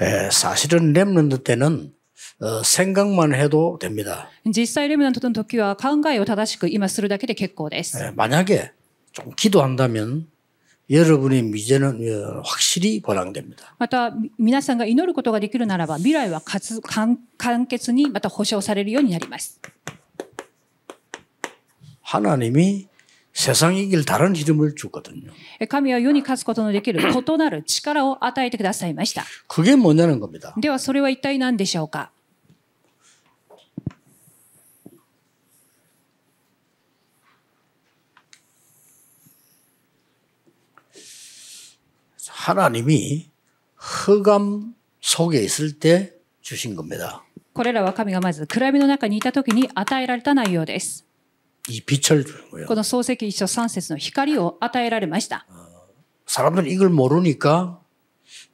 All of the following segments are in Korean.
에, 사실은 렘넌트 때는 어, 생각만 해도 됩니다. 実際レムナントの時は考えを正しく今するだけで結構です。 에, 만약에 좀 기도한다면 여러분의 미래는 어, 확실히 보장됩니다. また、み皆さんが祈ることができるならば、未来はかつ簡簡潔にまた保証されるようになります。 하나님이 세상 이길 다른 이름을 주거든요. え神は世に勝つことのできる異なる力を与えてくださいました。 그게 뭐냐는 겁니다. では、それは一体何でしょうか 하나님이 흑암 속에 있을 때 주신 겁니다. これらは神がまず暗闇の中にいた時に与えられた内容です。 이 빛을 주는 거예요. この創世記一章三節の光を与えられました。 사람들은 이걸 모르니까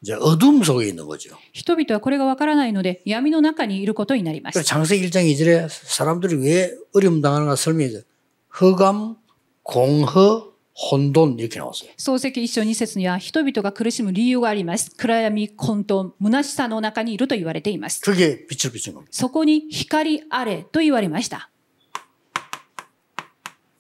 이제 어둠 속에 있는 거죠. 人々はこれがわからないので闇の中にいることになりま 그래서 す。 창세기 1장 2절에 사람들이 왜 어려움 당하는가 설명해서 흑암, 공허, 혼돈 이렇게 나왔어요. 創世記一章二節には人々が苦しむ理由があります。暗闇、混沌、虚しさの中にいると言われています。 그게 빛을 비춘 겁니다. そこに光あれと言われました。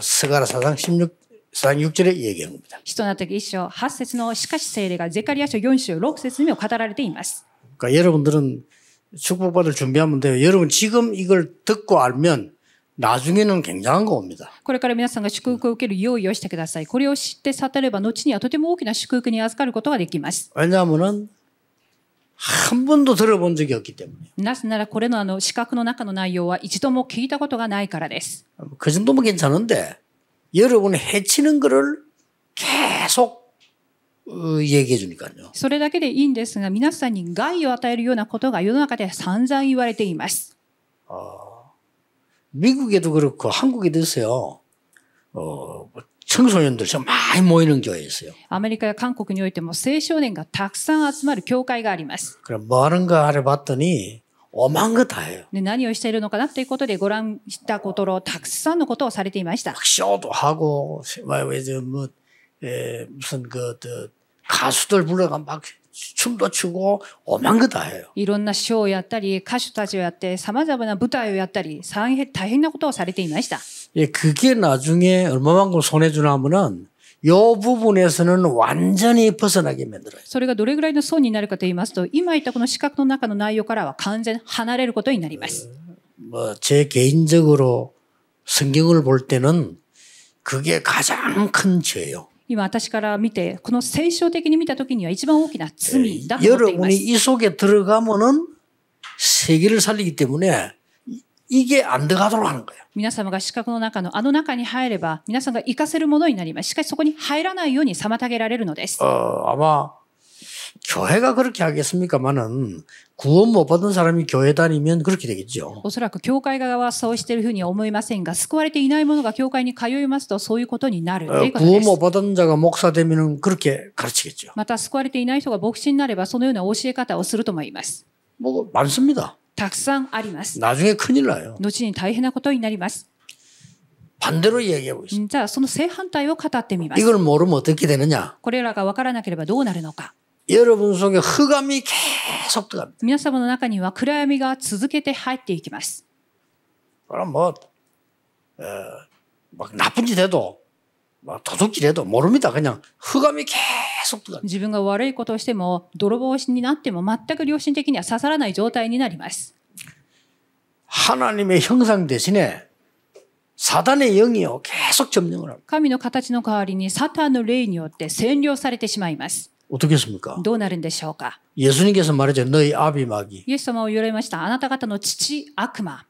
스가라 사상 16, 사상 6절에 얘기한 겁니다. 使徒の働き一章8節のしかし精霊がゼカリア書4章6節にも語られています。 그러니까 여러분들은 축복받을 준비하면 돼요. 여러분 지금 이걸 듣고 알면 나중에는 굉장한 거 옵니다. これから皆さんが祝福を受ける用意をしてください。これを知って悟れば、後にはとても大きな祝福に預かることができます。 왜냐하면은 한 번도 들어본 적이 없기 때문에. なぜならこれのあの資格の中の内容は一度も聞いたことがないからです。 그 정도면 괜찮은데 여러분이 해치는 거를 계속 어, 얘기해 주니까요. それだけでいいんですが、皆さんに害を与えるようなことが世の中で散々言われています。 미국에도 그렇고 한국에도 있어요. 어, 뭐 청소년들 좀 많이 모이는 교회 있어요. アメリカや韓国においても青少年がたくさん集まる教会があります。 그럼 뭐 하는가 하래 봤더니 오만 거 다 해요. で何をしているのかなということでご覧したことをたくさんのことをされていました。 막 쇼도 하고 뭐 이제 뭐 에, 무슨 그 저, 가수들 불러가 막 춤도 추고 오만 거 다 해요. いろんなショーをやったり、歌手たちをやって、様々な舞台をやったり、大変大変なことをされていました。 예, 그게 나중에 얼마만큼 손해 주냐면은 요 부분에서는 완전히 벗어나게 만들어요. それがどれぐらいの損になるかと言いますと、今言ったこの資格の中の内容からは完全に離れることになります。 뭐 제 개인적으로 성경을 볼 때는 그게 가장 큰 죄예요. 今私から見て、この聖書的に見たときには一番大きな罪だと思っていま 여러분이 す。 이 속에 들어가면은 세계를 살리기 때문에 皆様が四角の中のあの中に入れば、皆さんが活かせるものになります。しかしそこに入らないように妨げられるのです。 어, 아마 교회가 그렇게 하겠습니까만은 구원 못 받은 사람이 교회 다니면 그렇게 되겠죠. おそらく教会側はそうしているふうには思いませんが、救われていない者が教会に通いますとそういうことになると 어, いうことで 구원 す 못 。 받은 자가 목사 되면은 그렇게 가르치겠죠. また救われていない人が牧師になればそのような教え方をすると思います。 뭐 많습니다. たくさんあります。 나중에 큰일 나요. 後に大変なことになります。 반대로 얘기하고 있어요. じゃあその正反対を語ってみます。 이걸 모르면 어떻게 되느냐? これらが分からなければどうなるのか。 여러분 속에 흑암이 계속 들어갑니다. 皆様の中には暗闇が続けて入っていきます。 그럼 뭐, 어, 막 나쁜 짓 해도, 막 도둑질 해도 모릅니다. 그냥 흑암이 계속 들어갑니다. 自分が悪いことをしても、泥棒になっても全く良心的には刺さらない状態になります。 하나님의 형상 대신에 사단의 영이요. 계속 점령을 합니다. 神の形の代わりにサタンの霊によって占領されてしまいます。 어떻겠습니까? どうなるんでしょうか 예수님께서 말했죠. 너희 아비 마귀. イエス様を言われました。あなた方の父悪魔。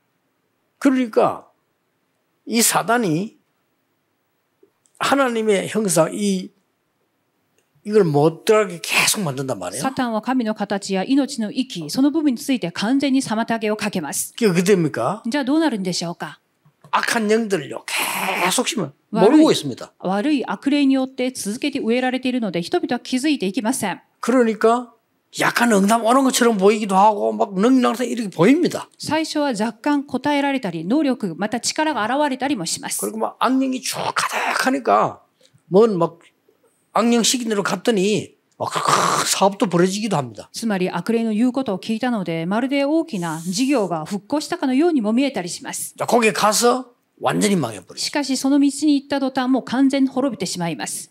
그러니까 이 사단이 하나님의 형상 이 이걸 못 들어가게 계속 만든단 말이에요. サタンは神の形や命の息、その部分について完全に妨げをかけます。 그게 어떻게 됩니까? じゃあどうなるんでしょうか 악한 영들을요 계속 심어 와르이. 모르고 있습니다. 悪い悪霊によって続けて植えられているので人々は気づいていきません。 그러니까 약간 응답 오는 것처럼 보이기도 하고 막 능력상 이렇게 보입니다. 最初は若干答えられたり、能力、また力が現れたりもします。 그리고 막 악령이 쭉 가득하니까 뭔막 악령 시킨 대로 갔더니 막 사업도 벌어지기도 합니다. つまり悪霊の言うことを聞いたので、まるで大きな事業が復興したかのようにも見えたりします。 자, 거기에 가서 완전히 망해버려요. しかしその道に行った途端もう完全に滅びてしまいます。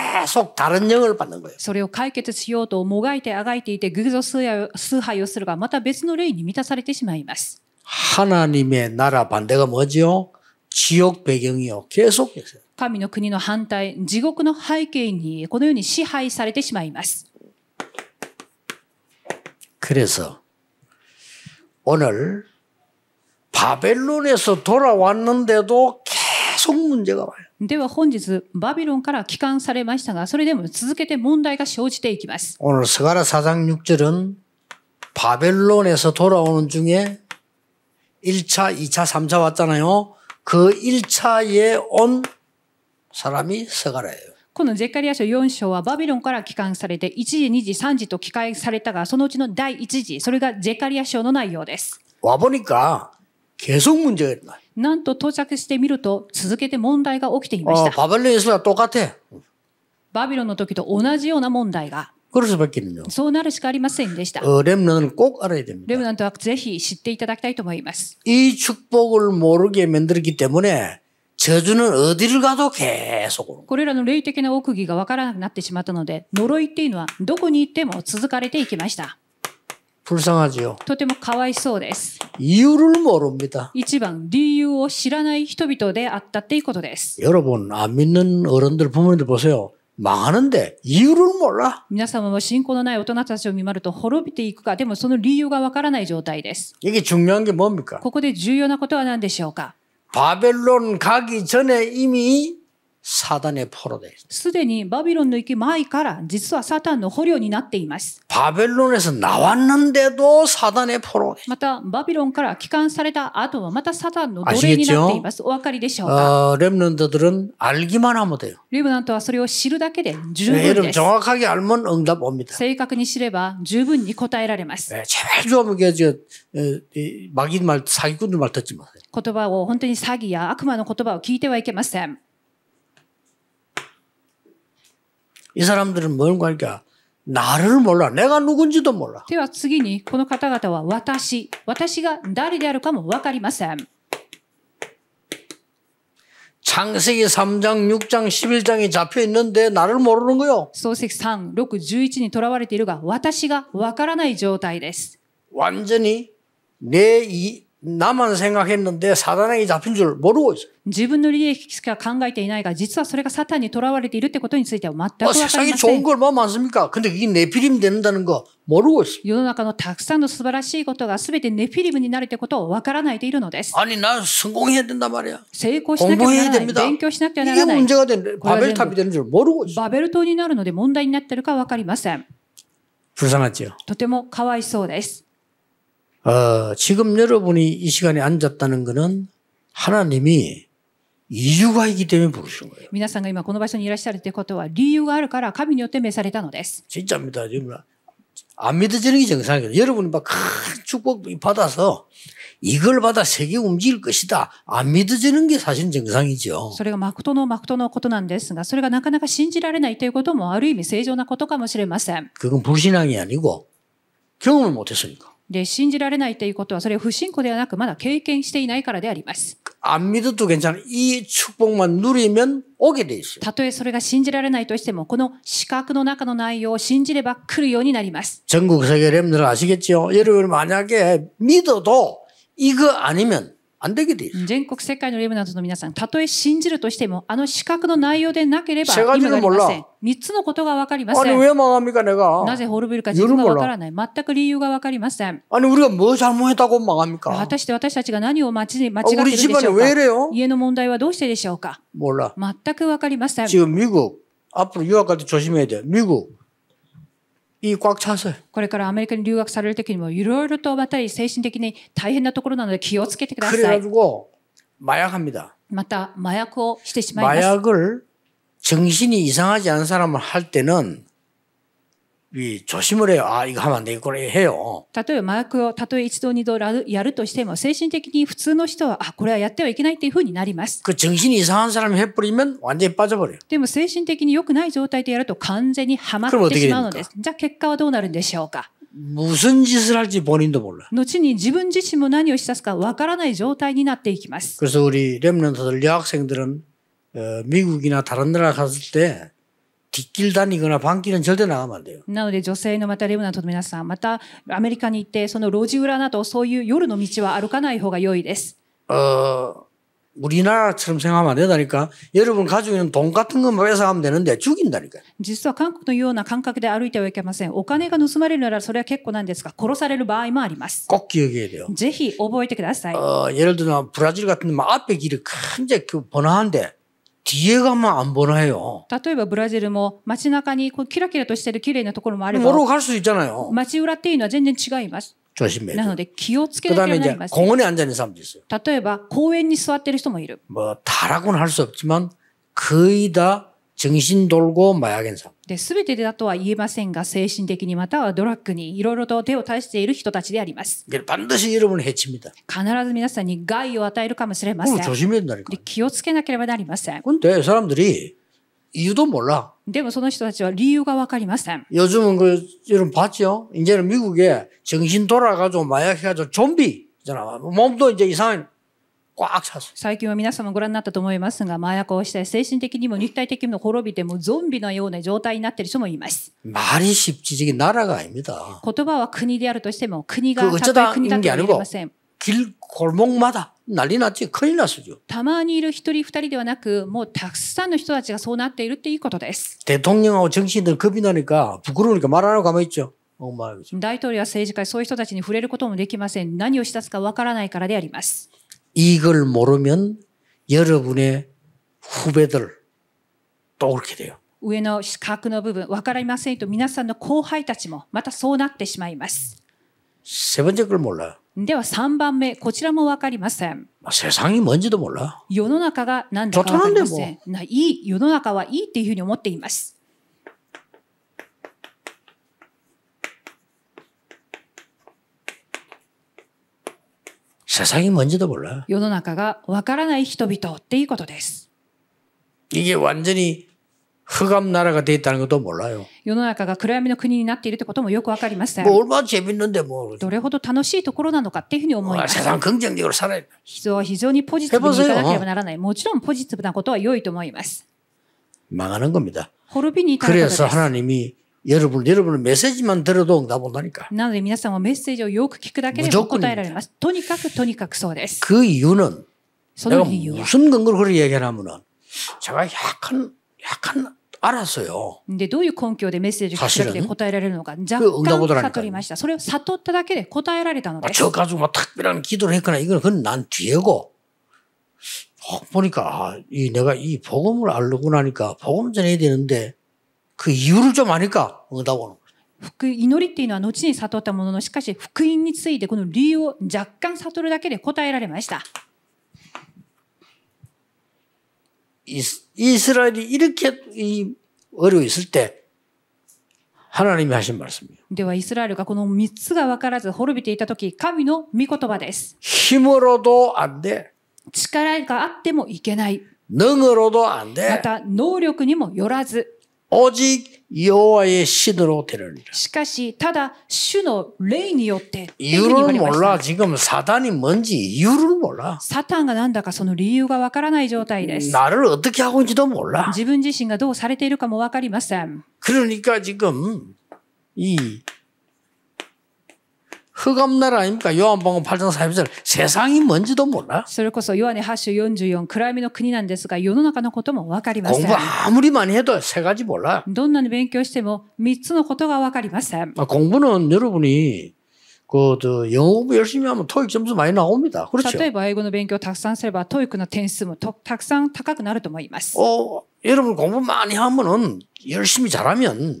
속 다른 영을 받는 거예요. それを解決しようともがいてあがいていて偶像崇拝を崇拝をするがまた別の霊に満たされてしまいます。 하나님의 나라 반대가 뭐지요? 지옥 배경이요. 계속 있어요. 神の国の反対、地獄の背景にこのように支配されてしまいます。 그래서 오늘 바벨론에서 돌아왔는데도 계속 문제가 와요. では本日、バビロンから帰還されましたが、それでも続けて問題が生じていきます。 오늘 스가라 4장 6절은 바벨론에서 돌아오는 중에 1차, 2차, 3차 왔잖아요. 그 1차에 온 사람이 스가라예요. このゼカリア書4章はバビロンから帰還されて1時、2時、3時と帰還されたが、そのうちの第1次、それがゼカリア書の内容です。 와보니까 계속 문제가 있나. なんと到着してみると続けて問題が起きていまし 어, た。 바벨론에서가 똑같아. バビロンの時と同じような問題が。 그럴 수밖에는요. そうなるしかありませんでした。 어, 렘넌은 꼭 알아야 レ 됩니다. ムナントはぜひ知っていただきたいと思います。 이 축복을 모르게 만들었기 때문에 저주는 어디를 가도 계속 오는 거예요. これらの霊的な奥義がわからなくなってしまったので、呪いっていうのはどこに行っても続かれていきました。 불쌍하지요. とてもかわいそうです。 이유를 모릅니다. 一番、理由を知らない人々であったっていうことです。 여러분 안 믿는 어른들 부모님들 보세요. 망하는데 이유를 몰라. 皆様も信仰のない大人たちを見まると滅びていくか、でもその理由がわからない状態です。 이게 중요한 게 뭡니까? ここで重要なことは何でしょうか 바벨론 가기 전에 이미 사단의 포로 돼 있어요. すでにバビロンの行き前から実はサタンの捕虜になっています。 바벨론에서 나왔는데도 사단의 포로 돼 있어요. また、バビロンから帰還された後はまたサタンの奴隷になっています。お分かりでしょうか 어, 렘넌트들은 알기만 하면 돼요. レブナントはそれを知るだけで十 네, 分 여러분 です。 정확하게 알면 응답 옵니다. 正確に知れば十分に答えられます。 네, 제발 좀 이게 저 어, 이 마귀 말 사기꾼들 말 듣지 마세요. 言葉を本当に詐欺や悪魔の言葉を聞いてはいけません。 이 사람들은 뭘 알까? 나를 몰라. 내가 누군지도 몰라. では次にこの方々は私、私が誰であるかもわかりません. 창세기 3장, 6장, 11장이 잡혀 있는데 나를 모르는 거요. 소식 3, 6, 11에 囚われているが私がわからない状態です. 완전히 내 이, 나만 생각했는데 사단에게 잡힌 줄 모르고 있어요. 自分の利益しか考えていないが、実はそれがサタンにとらわれているってことについては全く 어, わかり 세상에 ませ 좋은 ん。 거 얼마나 많습니까? 근데 그게 내피림 된다는 거 모르고 있어요. 世の中のたくさんの素晴らしいことが全てネフィリムになるってことをわからないでいるのです。 아니, 나 성공해야 된단 말이야. 成功しなければな 공부해야 らない。 됩니다. 勉強しなくてはな 이게 らない。 문제가 된 바벨탑이 되는 줄 모르고 있어요. バベル島になるので問題になっているかわかりません。 불쌍하죠. とてもかわいそうです。 어, 지금 여러분이 이 시간에 앉았다는 것은 하나님이 이유가 있기 때문에 부르신 거예요. 皆さんが今この場所にいらっしゃるということは理由があるから神によって召されたのです。 진짜입니다. 지금 안 믿어지는 게 정상이에요. 여러분이 막 큰 축복 받아서 이걸 받아 세계 움직일 것이다. 안 믿어지는 게 사실 정상이죠. それが誠の誠のことなんですが、それがなかなか信じられないということもある意味正常なことかもしれません。 그건 불신앙이 아니고 경험을 못했으니까. で、信じられないということは、それは不信仰ではなく、まだ経験していないからであります。 안 믿어도 괜찮아. 이 축복만 누리면 오게 돼 있어요. たとえそれが信じられないとしても、この資格の中の内容を信じれば来るようになります。 전국 세계 렘들 아시겠죠? 여러분 만약에 믿어도 이거 아니면 안 되게 돼 있어요. 全国世界のレムナントの皆さん、たとえ信じるとしても、あの資格の内容でなければ 세 가지를 意味がありません 몰라 。三つのことがわかりませ 아니 ん。 왜 망합니까 내가? なぜ滅びるか自分がわからない。全く理由がわかりません。 아니 우리가 뭐 잘못했다고 망합니까? 果たして私たちが何を間違間違 아, っている 우리 でしょ 집안이 う 왜 か 이래요? 家の問題はどうしてでしょうか 몰라. 全くわかりません。 지금 미국 앞으로 유학 갈 때 조심해야 돼. 미국 이 꽉 찼어요. これからアメリカに留学される時にもいろいろとまたり精神的に大変なところなので気をつけてください。 그래가지고 마약합니다. また麻薬をしてしまいます。 마약을 정신이 이상하지 않은 사람을 할 때는 이 조심을 해요. 아 이거 하면 안 되겠구나 해요. 例えば麻薬をたとえ一度二度やるやるとしても精神的に普通の人はあこれはやってはいけないっていうふうになります。 그 정신이 이상한 사람이 해버리면 완전히 빠져버려요. でも精神的に良くない状態でやると完全にはまってしまうのです。じゃあ結果はどうなるんでしょうか 무슨 짓을 할지 본인도 몰라. 後に自分自身も何をしだすかわからない状態になっていきます。 그래서 우리 렘넌트들 여학생들은 어, 미국이나 다른 나라 갔을 때 뒷길 다니거나 방길은 절대 나가면 안 돼요. なので女性のまたレムナントの皆さん、またアメリカに行ってその路地裏などそういう夜の道は歩かない方が良いです。 어, 우리나라처럼 생각하면 안 된다니까. 여러분 가지고 있는 돈 같은 것만 뺏어가면 되는데 죽인다니까. 実は韓国のような感覚で歩いてはいけません。お金が盗まれるならそれは結構なんですが、殺される場合もあります。 꼭 기억해야 돼요. ぜひ覚えてください。 어, 예를 들면 브라질 같은 데 막 앞에 길이 큰 이제 그 번화한데 뒤에 가면 안 번화해요. 例えばブラジルも街中にこうキラキラとしてる綺麗なところもあれば、 모르고 갈 수 있잖아요. 街裏っていうのは全然違います。 조심해야 な 돼요. ので気をつけ 그 なけ 다음에 ればな 이제 りません。 공원에 앉아 있는 사람도 있어요. 例えば公園に座ってる人もいる。 뭐 다라고는 할 수 없지만 거의 다 정신 돌고 마약인 사람. で、すべてだとは言えませんが、精神的にまたはドラッグにいろいろと手を対している人たちであります。 이게 반드시 여러분을 해칩니다. 必ず皆さんに害を与えるかもしれませ 그럼 ん。 조심해야 된다니까. で気をつけなければなりません。 근데 사람들이 이유도 몰라. でもその人たちは理由がわかりません。 요즘은 그 여러분 봤죠? 이제는 미국에 정신 돌아가지고 마약해가지고 좀비잖아. 몸도 이제 이상한 꽉 찼어. 最近は皆様ご覧になったと思いますが、麻薬をして精神的にも肉体的にも滅びてもゾンビのような状態になっている人もいます。 말이 쉽지 저게 나라가 아닙니다. 言葉は国であるとしても、国が 그 たと 어쩌다 え国だ 있는 と 게 は言え 아니고 ません。 길 골목마다 난리 났지. 큰일 났어요. たまにいる一人二人ではなく、もうたくさんの人たちがそうなっているっていうことです。 대통령하고 정치인들 겁이 나니까 부끄러우니까 말 안 하고 가만히 있죠. 어, 말 그죠. 大統領や政治家、そういう人たちに触れることもできません。何をしだすかわからないからであります。 이걸 모르면 여러분의 후배들 또 그렇게 돼요. 上の四角の部分、わかりませんと皆さんの後輩たちもまたそうなってしまいます。 세 번째 걸 몰라요. では3番目、こちらもわかりません。 세상이 뭔지도 몰라. 世の中が何だかわかりません。ないい、世の中はいいっていうふうに思っています。 세상이 뭔지도 몰라. 世の中がわからない人々っていうことです。 이게 완전히 흑암 나라가 돼 있다는 것도 몰라요. 世の中が暗闇の国になっているということもよくわかりません 뭐 얼마나 재밌는데 뭐. どれほど楽しいところなのかっていうふうに思い 아, ます 세상 긍정적으로 살아야 돼. 人は非常にポジティブにいかなければならないもちろんポジティブなことは良いと思います 망하는 겁니다. 滅びに至ることで 그래서 す 하나님이 여러분, 여러분은 메시지만 들어도 응답 온다니까. なので皆さんはメッセージをよく聞くだけでも答えられますとにかくとにかくそうです 그 이유는 そ 내가 の理由は 무슨 근거로 그렇게 얘기하냐면은 제가 약간, 약간 알았어요. でどういう根拠でメッセージを聞くだけで答えられるのか若그 응답 干 오더라니까요 悟りましたそれを悟っただけで答えられたの 뭐 です 저 가지고 막 특별한 기도를 했거나 이거는 그건 난 뒤에고 어, 보니까 아, 이 내가 이 복음을 알고 나니까 복음 전해야 되는데 그 이유를 좀 아니까 응답 오는 거예요. 福祈りっていうのは後に悟ったもののしかし福音についてこの理由を若干悟るだけで答えられました 이스- 이스라엘이 이렇게 이 어려워 있을 때 하나님이 하신 말씀이에요. ではイスラエルがこの3つが分からず滅びていた時神の御言葉です 힘으로도 안 돼. 力があってもいけない 능으로도 안 ま 돼. た能力にもよらず 오직 여호와의 신으로 되느니라. しかしただ主の霊によってっていうふうに言わ 이유를 れまし 몰라. た 지금 사단이 뭔지 이유를 몰라. サタンがなんだかその理由がわからない状態です。 나를 어떻게 하고 있는지도 몰라. 自分自身がどうされているかもわかりません。 그러니까 지금 이 흑암나라 아닙니까? 요한복음 8장 40절 세상이 뭔지도 몰라. それこそヨハネ8章44暗闇の国なんですが世の中のこともわかりません 공부 。 아무리 많이 해도 세 가지 몰라. どんなに勉強しても3つのことがわかりません。 아, 공부는 여러분이 그, 저, 영어 공부 열심히 하면 토익 점수 많이 나옵니다. 그렇죠? 例えば英語の勉強をたくさんすれば TOEIC の点数もとたくさん高くなると思います。 어, 여러분 공부 많이 하면은 열심히 잘하면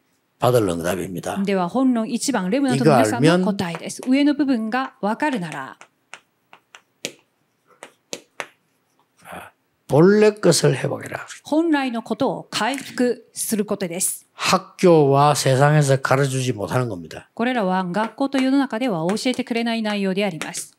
받을 응답입니다. では本論1番、レムナントの皆さんの答えです。上の部分がわかるなら、 본래 것을 회복해라. 本来のことを回復することです。 학교와 세상에서 가르쳐주지 못하는 겁니다. これらは学校と世の中では教えてくれない内容であります。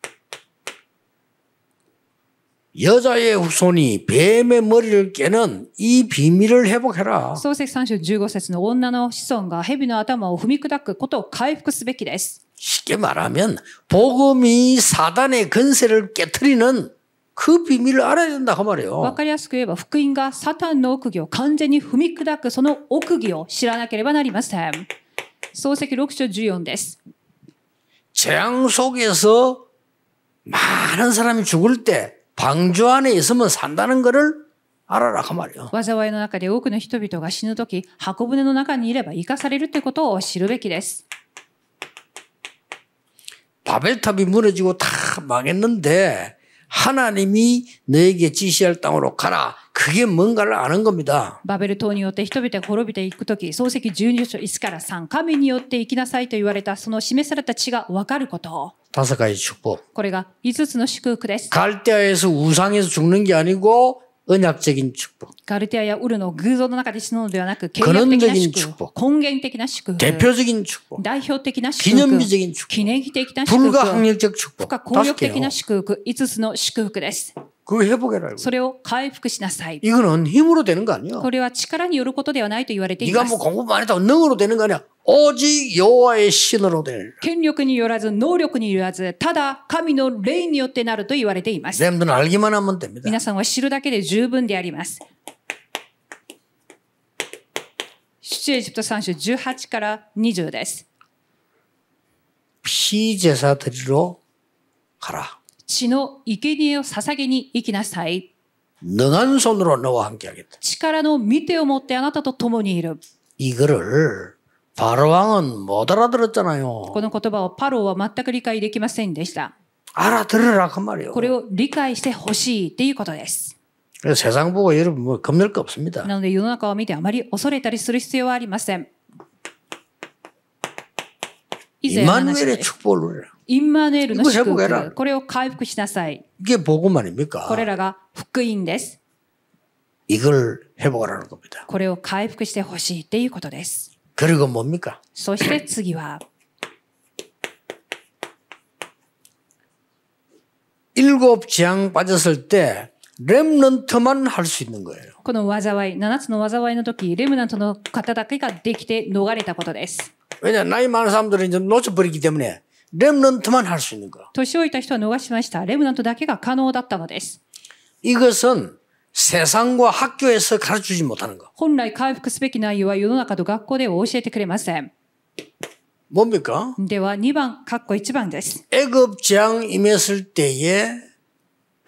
여자의 후손이 뱀의 머리를 깨는 이 비밀을 회복해라. 創世記3章15節の女の子孫が蛇の頭を踏み砕くことを回復すべきです。 쉽게 말하면 복음이 사단의 근세를 깨뜨리는 그 비밀을 알아야 된다 그 わ 말이에요. かりやすく言えば福音がサタンの奥義を完全に踏み砕くその奥義を知らなければなりません。創世記6章14です。 재앙 속에서 많은 사람이 죽을 때 방주 안에 있으면 산다는 거를 알아라 그 말이에요. 災いの中で多くの人々が死ぬとき、箱舟の中にいれば生かされるということを知るべきです。 바벨탑이 무너지고 다 망했는데 하나님이 너에게 지시할 땅으로 가라. 그게 뭔가를 아는 겁니다. バベル島によって人々が滅びていくとき、漱石12章1から3、神によって生きなさいと言われたその示された地が分かること。 다섯 가지 축복. これが5つの祝福です。 갈대아에서 우상에서 죽는 게 아니고 언약적인 축복. ガルテアやウルの偶像の中で死ぬのではなく、契約的な祝福、根源的な祝福、 대표적인 축복. 代表的な祝福、 기념비적인 축복. 記念碑的な祝福、 불가항력적 축복. 不可抗 다섯 力的 개요. な祝福、5つの祝福です。 그거 회복해라. 이거. それを回復しなさい。 이거는 힘으로 되는 거 아니야. これは力によることではないと言われてい 네가 ま 뭐 す。 공부 많이 했다고 능으로 되는 거 아니야. 오직 여호와의 신으로 되는. 権力によらず、能力によらず、ただ神の霊によってなると言われています。 렘들은 알기만 하면 됩니다. 皆さんは知るだけで十分であります。出エジプト3章18から20です。 피 제사 드리러 가라. 血の生贄を捧げに行きなさい。 능한 손으로 너와 함께하겠다. 力の見てを持ってあなたと共にいる。 이거를 바로 왕은 못 알아들었잖아요. この言葉をパローは全く理解できませんでした。 알아들으라 그 말이에요. これを理解してほしいっていうことです。 그래서 세상 보고 여러분 뭐 겁낼 거 없습니다. なので世の中を見てあまり恐れたりする必要はありません。以前の話 이마누엘의 です。 축복을 누려라. インマヌエルの祝 이거해보게라 福。これを回復しなさい。 이게 복음 아닙니까? これらが福音です。 이걸 회복하라는 겁니다. これを回復してほしいっていうことです。 그리고 뭡니까? そして次は、 일곱 재앙 빠졌을 때 렘넌트만 할 수 있는 거예요. この災い、7つの災いの時、レムナントの方だけができて逃れたことです。 왜냐 나이 많은 사람들은 이제 놓쳐버리기 때문에 렘넌트만 할 수 있는 거. 年老いた人は逃しました。レムナントだけが可能だったのです。 이것은 세상과 학교에서 가르치지 못하는 거. 本来回復すべき内容は世の中と学校では教えてくれません。 뭡니까? では2番、括弧1番です。 애굽 재앙 임했을 때에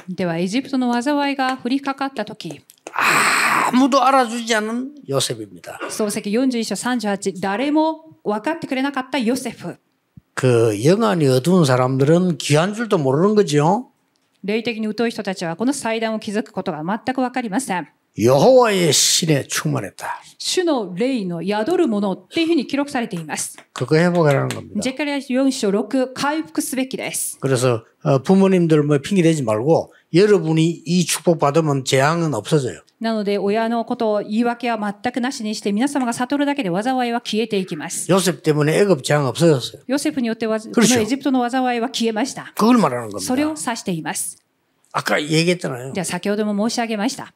ではエジプトの災いが降りかかった時、 아무도 알아주지 않은 요셉입니다. 漱石41章38、誰も分かってくれなかったヨセフ。 그 영안이 어두운 사람들은 귀한 줄도 모르는 거죠. 霊的に疎い人たちはこの祭壇を築くことが全く分かりません。 여호와의 신에 충만했다. 主の霊の宿るものっていうふうに記録されています。 그거 회복하라는 겁니다. ゼカリア4章6、回復すべきです。 그래서 어, 부모님들 뭐 핑계 대지 말고 여러분이 이 축복 받으면 재앙은 없어져요. なので、親のことを言い訳は全くなしにして、皆様が悟るだけで災いは消えていきます。 요셉 때문에 애굽 재앙 없어졌어요. ヨセフによっては、こ 그렇죠 のエジプトの災いは消えました。 그걸 말하는 겁니다. それを指しています。 아까 얘기했잖아요. では、先ほども申し上げました。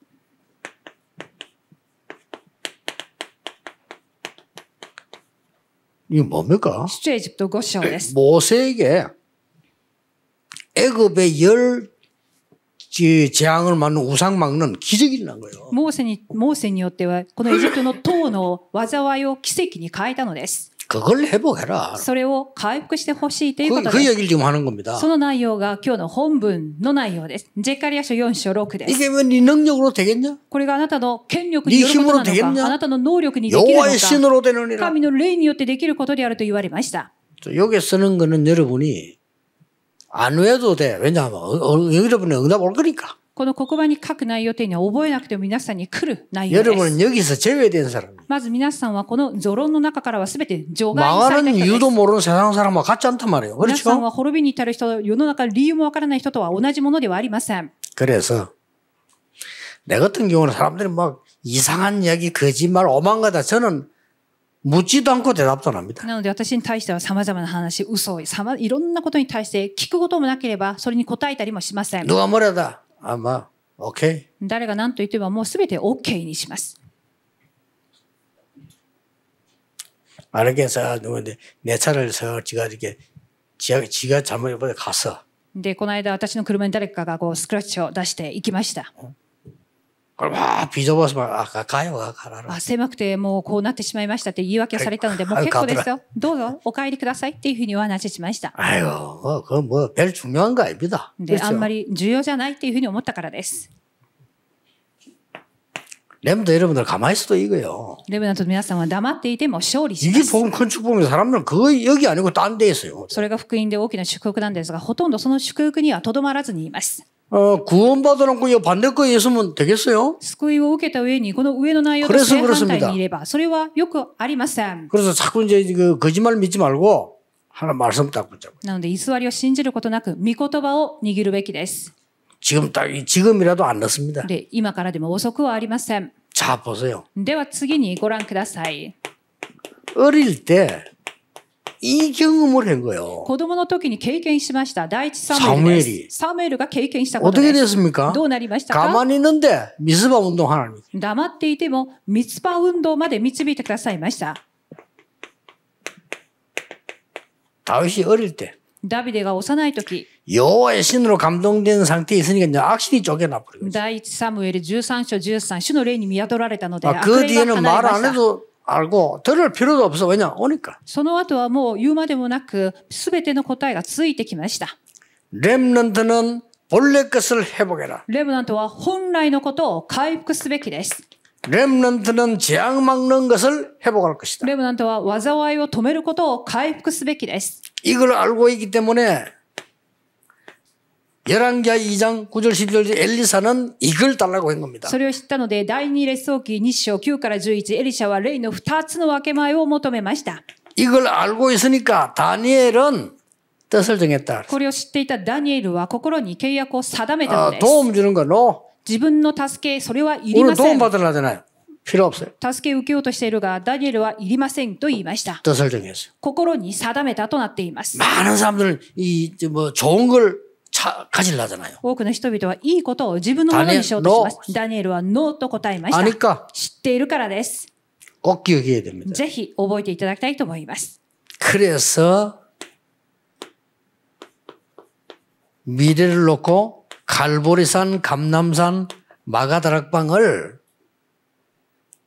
이게 뭡니까? 出エジプト5章です。 모세에게 애굽의 열 지- 재앙을 막는 우상 막는 기적이 일어난 거예요. モーセに、モーセによっては、このエジプトの塔の災いを奇跡に変えたのです。 그걸 회복해라. それを回復してほしいというこ 그, と 그 です。 얘기를 지금 하는 겁니다. その内容が今日の本文の内容です。ゼカリア書4章6です。 이게 왜 네 능력으로 되겠냐? これがあなたの権力によることな 네 힘으로되겠냐 のか、あなたの能力にできるの 여호와의 か、 신으로 되느니라. 神の霊によってできることであると言われました。 저 여기 쓰는 거는 여러분이 안 외워도 돼. 왜냐하면 어, 어, 여러분의 응답 올 거니까. この黒板に書く内容というのは覚えなくても皆さんに来る内容です。 여러분은 여기서 제외된 사람. まず皆さんはこのゾロンの中からは全て除外された 망하는 人です 이유도 。 모르는 세상 사람과 같지 않단 말이에요. 皆さん 그렇죠? は滅びに至る人、世の中理由もわからない人とは同じものではありません。 그래서 내 같은 경우는 사람들이 막 이상한 이야기, 거짓말, 오만 거다. 저는 묻지도 않고 대답도 안 합니다. なので私に対しては様々な話、嘘、さま、いろんなことに対して聞くこともなければそれに答えたりもしません。 누가 뭐라다. 아마 오케이. 誰が何と言ってももう全て OK にします。 알겠어. 누군데 내 차를 서 지가 이렇게 지가, 지가 잘못해보다 갔어. で、この間私の車に誰かがこうスクラッチを出して行きました。 그걸 막 비좁아서 막 아, 가- 가요, 가, 가라. あ狭くてもうこうなってしまいましたって言い訳をされたので、もう結構ですよ。どうぞお帰りくださいっていうふうにお話ししました。 아이고, 뭐, 그건 뭐, 별 중요한 거 아닙니다. で、あん 그렇죠? まり重要じゃないっていうふうに思ったからです。 렘도 여러분들 가만히 있어도 이거요. レブナントの皆さんは黙っていても勝利しま 이게 す。 복음 큰 축복입니다. 사람들은 그거 여기 아니고 딴 데 있어요. それが福音で大きな祝福なんですが、ほとんどその祝福にはとどまらずにいます。 어, 구원받아놓고 이 반대 거에 있으면 되겠어요? 救いを受けた上に、この上の内容と 그래서 正 그렇 反 습니다 対にいれば、それはよくありません。 그래서 자꾸 이제 그 거짓말 믿지 말고 하나 말씀 딱 붙잡고. なので、偽りを信じることなく、御言葉を握るべきです。 지금 딱, 이- 지금이라도 안 넣습니다. で、今からでも遅くはありません。 자, 보세요. では次にご覧ください。 어릴 때 이 경험을 한 거예요. 子供の時に経験しました。第一サムエルです。サムエルが経験したこと 어떻게 です。 됐습니까? どうなりましたか 가만히 있는데 미스바 운동 하나님. 黙っていても、ミツパ運動まで導いてくださいました。 다윗이 어릴 때 ダビデが幼い時、 여호와의 신으로 감동된 상태에 있으니까 이제 악신이 쫓겨나 버리고. 第一サムエル13章13、主の霊に見宿られたので、 아, 悪 그 霊が 뒤에는 離れ 말 ま 안 した。 해도 알고 들을 필요도 없어. 왜냐? 오니까. その後はもう言うまでもなく、すべての答えがついてきました。 렘넌트는 본래 것을 회복해라. レムナントは本来のことを回復すべきです。 렘넌트는 재앙 막는 것을 회복할 것이다. レムナントは災いを止めることを回復すべきです。 이걸 알고 있기 때문에 열왕기하 2장 9절 11절 엘리사는 이걸 달라고 한 겁니다. それを知ったので、第二列王記2章9から11、エリシャは霊の2つの分け前を求めました。 이걸 알고 있으니까 다니엘은 뜻을 정했다. これを知っていたダニエルは心に契約を定めたの 아, です。 도움 주는 거 no. 自分の助け、それはいり 우리 ませ 도움 ん。 받으려잖아요. 필요 없어요. 助けを受けようとしているが、ダニエルはいりませんと言いました。 뜻을 정했어요. 心に定めたとなっています。 많은 사람들은 이뭐 좋은 걸 차, 가지려잖아요. 多くの人々はいいことを自分のものにしようとします。ダニエルはノーと答えました。 아니까 知っているからです。 꼭 기억해야 됩니다. ぜひ覚えていただきたいと思います。 그래서 미래를 놓고 갈보리산, 감남산, 마가다락방을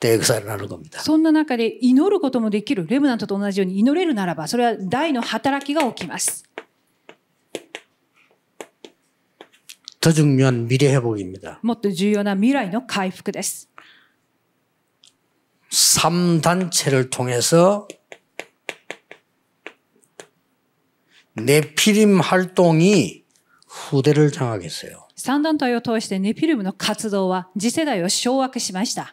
대역사를 하는 겁니다. そんな中で祈ることもできるレムナントと同じように祈れるならば、それは大の働きが起きます。 더 중요한 미래 회복입니다. もっと重要な未来の回復です。 3단체를 통해서 네피림 활동이 후대를 장악했어요. 三団体を通してネピルムの活動は次世代を掌握しました。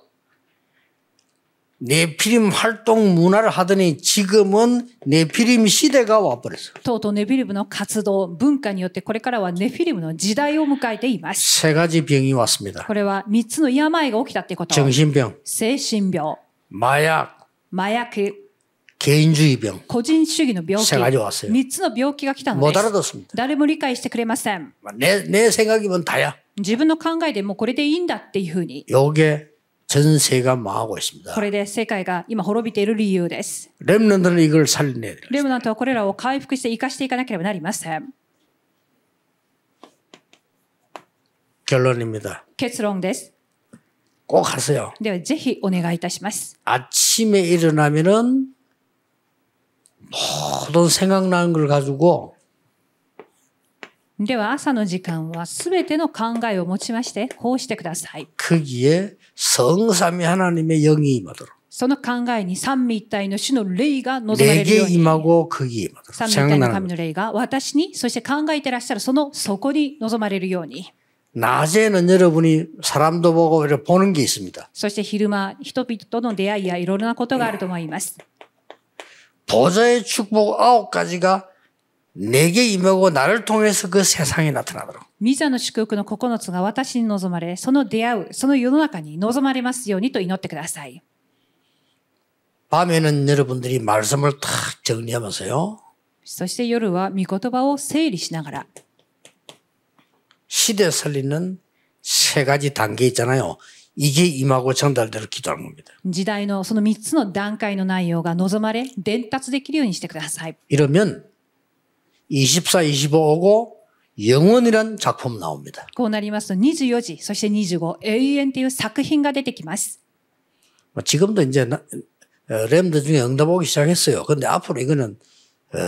네피림 활동 문화를 하더니 지금은 네피림 시대가 와버렸어요. とうとうネフィリムの活動、文化によってこれからはネフィリムの時代を迎えています。 세 가지 병이 왔습니다. これは3つの病が起きたってこと。 정신병, 精神病、 마약, 麻薬、 개인주의병 個人主義の病気。 세 가지 왔어요. 3つの病気が来たの 못 です。 알아듣습니다. 誰も理解してくれません。 내, 내 생각이면 다야. 自分の考えでもうこれでいいんだっていうふうに。 요게 전 세계가 망하고 있습니다. これで世界が今滅びている理由です。 렘넌트는 이걸 살려내야 돼요. レムナントはこれらを回復して生かしていかなければなりません。 결론입니다. 結論です。 꼭 하세요. ではぜひお願いいたします。 아침에 일어나면은 모든 생각나는 걸 가지고 では朝の時間はすべての考えを持ちまして、こうしてください。 거기에 성삼위 하나님의 영이 임하도록 その考えに三位一体の主の霊が望まれる 내게 ように。 임하고 거기에 임하도록 三位一体の 생각나는 神 거 の霊が私に、そして考えてらっしゃるその底に望まれるように。 낮에는 여러분이 사람도 보고 이렇게 보는 게 있습니다. そして昼間、人々との出会いやいろいろなことがあると思います。 보좌의 축복 아홉 가지가 내게 임하고 나를 통해서 그 세상에 나타나도록 ミザの祝福の9つが私に望まれ、その出会う、その世の中に望まれますようにと祈ってください。 밤에는 여러분들이 말씀을 탁 정리하면서요. そして夜は御言葉を整理しながら、 시대 살리는 세 가지 단계 있잖아요. 이게 임하고 전달대로 기도하는 겁니다. 時代のその3つの段階の内容が望まれ、伝達できるようにしてください。 이러면 24, 25 오고 영원이란 작품 나옵니다. こうなりますと24時、そして25、永遠という作品が出てきます。 뭐 지금도 이제 나- 어, 램드 중에 응답 오기 시작했어요. 근데 앞으로 이거는 어,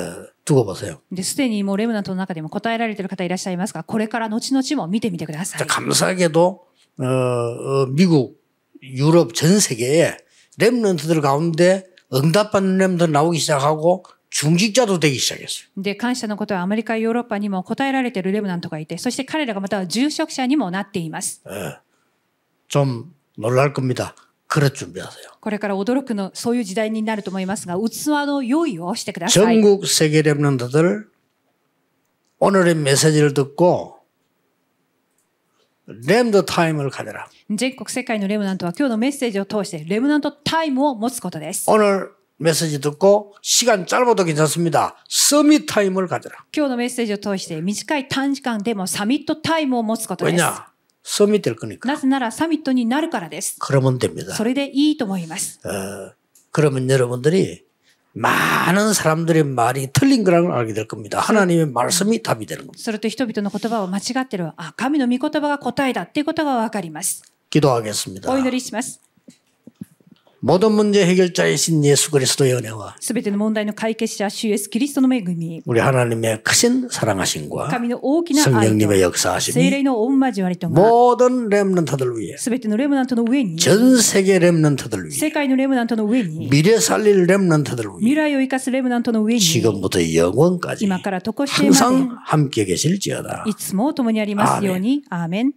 두고 보세요. で、すでにもうレムナントの中でも答えられている方いらっしゃいますが、これから後々も見てみてください 자, 。 감사하게도 어, 어, 미국, 유럽 전 세계에 렘런트들 가운데 응답받는 렘들 나오기 시작하고 중직자도 되기 시작했어요. で、感謝のことはアメリカ、ヨーロッパにも答えられているレムナントがいて、そして彼らがまた住職者にもなっています。 좀 놀랄 겁니다. 그릇 준비하세요. これから驚くの、そういう時代になると思いますが、器の用意をしてください。 전국 세계 랩런트들 오늘의 메시지를 듣고 램더 타임을 가져라. 全国世界のレムナントは今日のメッセージを通してレムナントタイムを持つことです。 오늘 메시지 듣고 시간 짧아도 괜찮습니다. 서밋 타임을 가져라. 今日のメッセージを通して短い短時間でもサミットタイムを持つことです。 왜냐? 서밋 될 거니까. なぜならサミットになるからです。 그러면 됩니다. それでいいと思います。 그러면 여러분들이 많은 사람들의 말이 틀린 거라는 걸 알게 될 겁니다. 하나님의 말씀이 답이 되는 겁니다. すると人々の言葉は間違ってる。あ、神の御言葉が答えだっていうことがわかります。 기도하겠습니다. お祈りします。 모든 문제 해결자이신 예수 그리스도의 은혜와 우리 하나님의 크신 사랑하심과 성령님의 역사하심이 모든 렘넌트들 위해 전 세계 렘넌트들 위해 미래 살릴 렘넌트들 위해 지금부터 영원까지 항상 함께 계실지어다. 아멘.